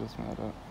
just made up.